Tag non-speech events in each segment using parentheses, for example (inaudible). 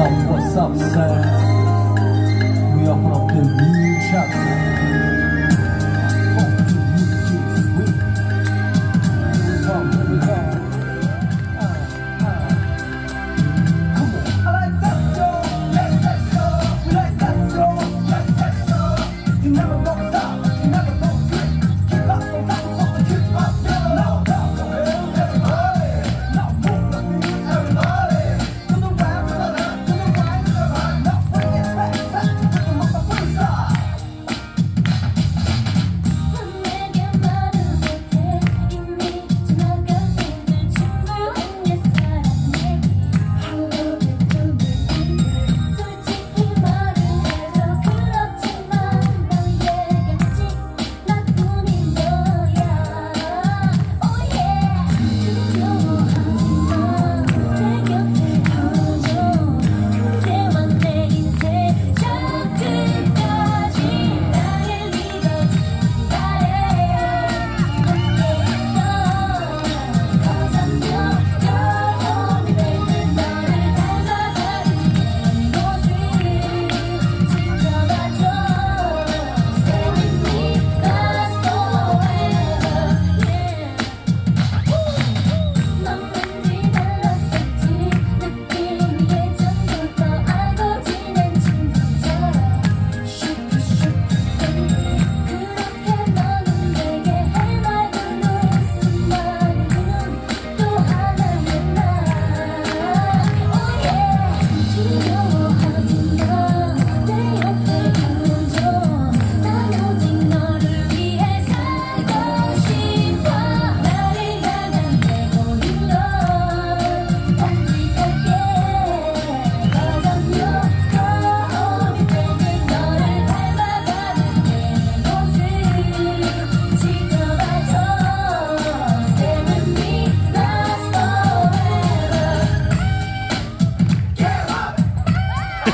up, what's up, sir? We open up the new chapter.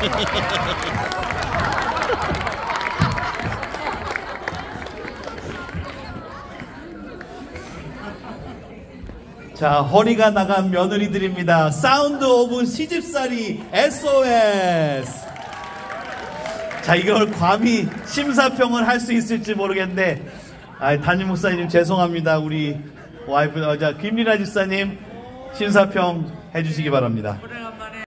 (laughs) 자, 허리가 나간 며느리들입니다. Sound of 시집살이 SOS. 자, 이걸 과미 심사평을 할 수 있을지 모르겠는데, 아, 담임 목사님 죄송합니다. 우리 와이프, 어, 자, 김리라 집사님 심사평 해주시기 바랍니다.